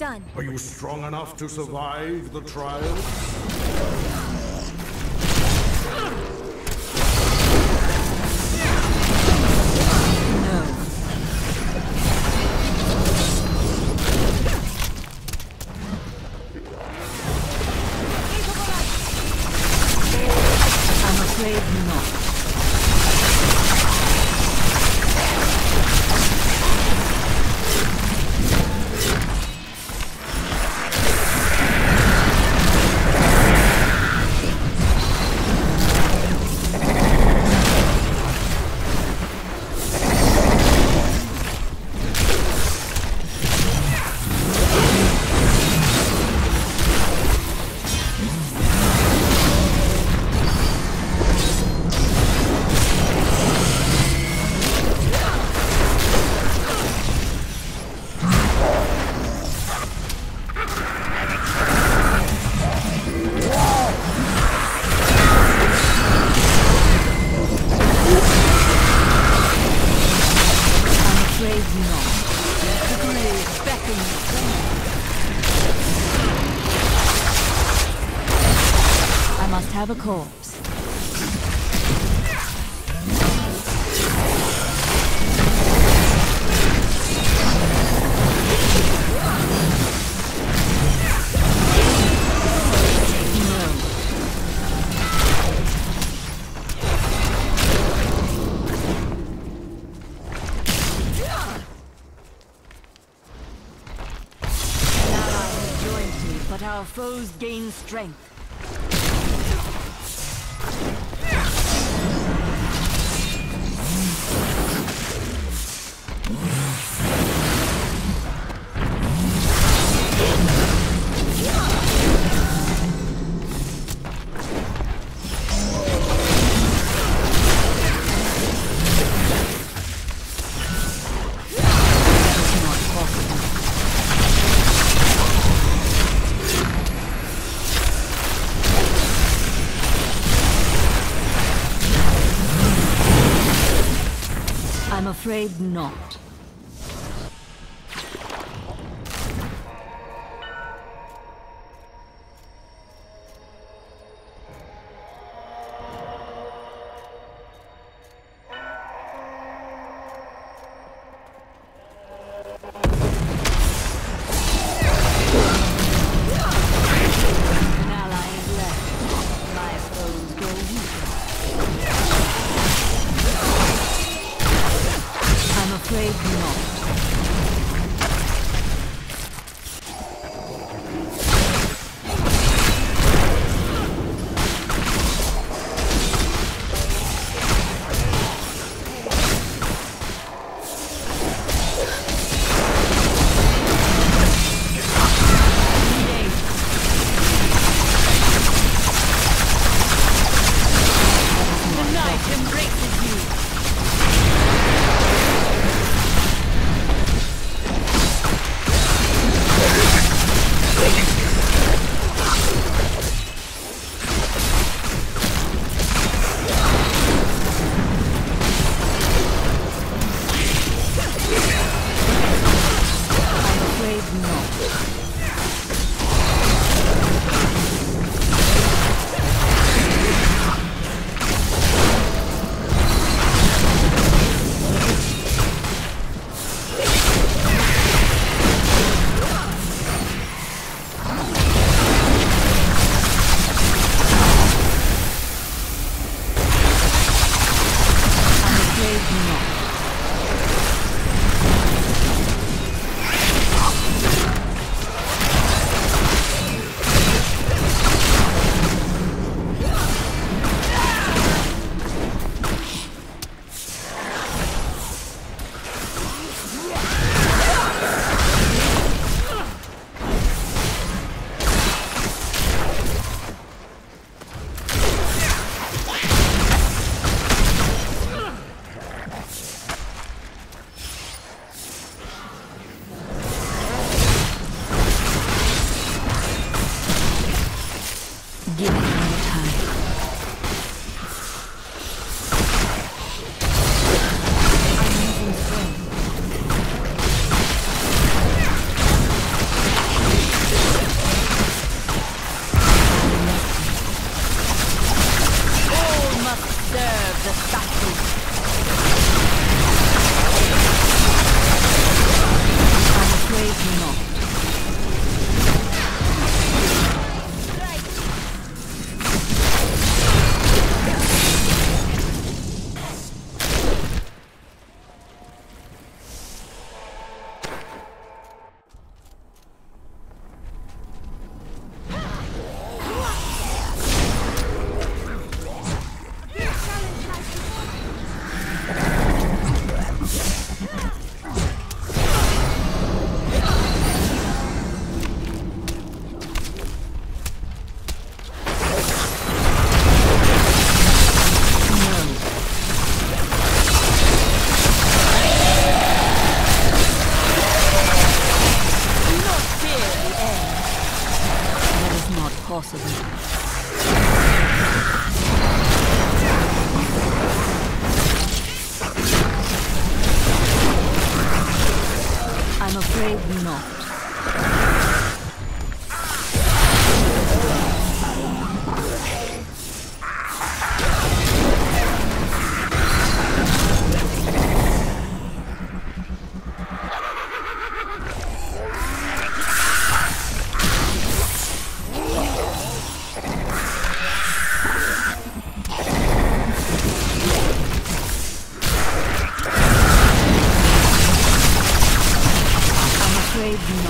done. Are you strong enough to survive the trial? Strength. Afraid not. An ally is left. My weaker. I'm not. you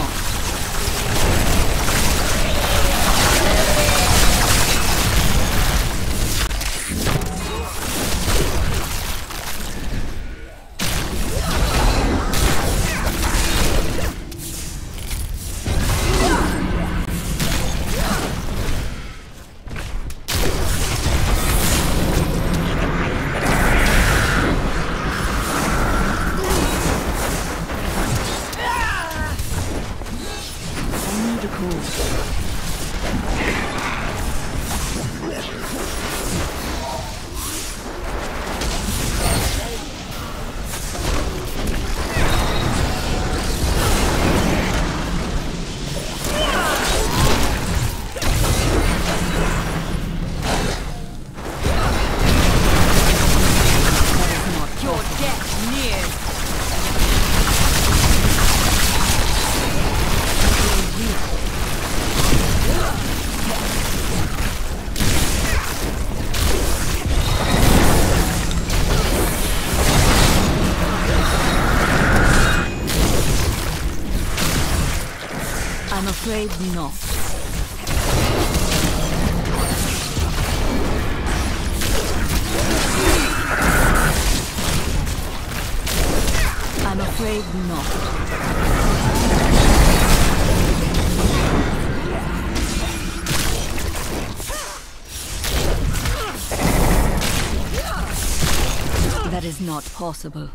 not. cool. Afraid not. I'm afraid not. That is not possible.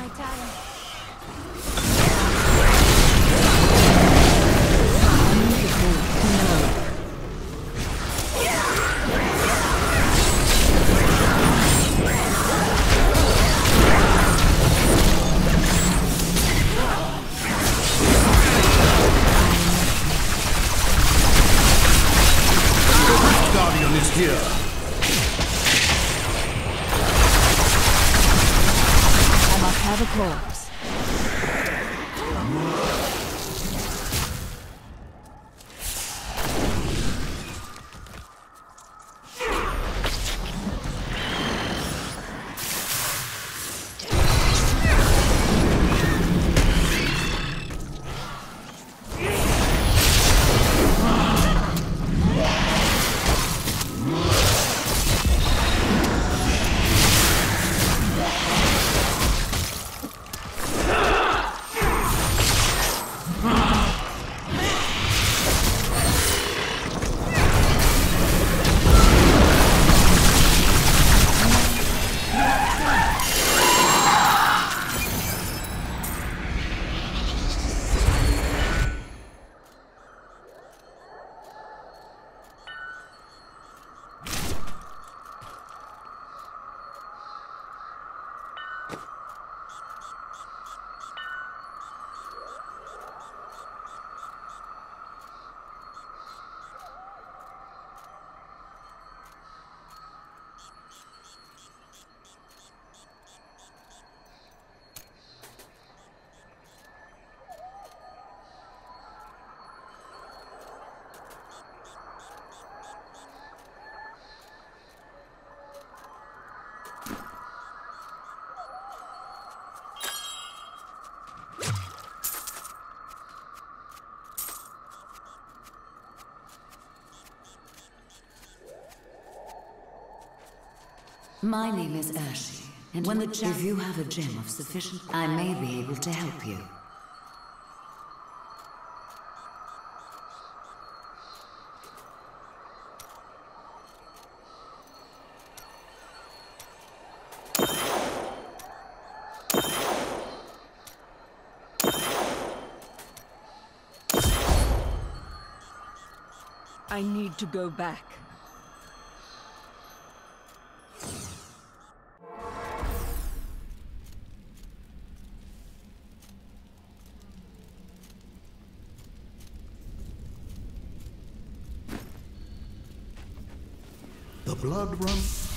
my time. a corpse. My name is Urshi, and when the if you have a gem of sufficient, I may be able to help you. I need to go back. The blood runs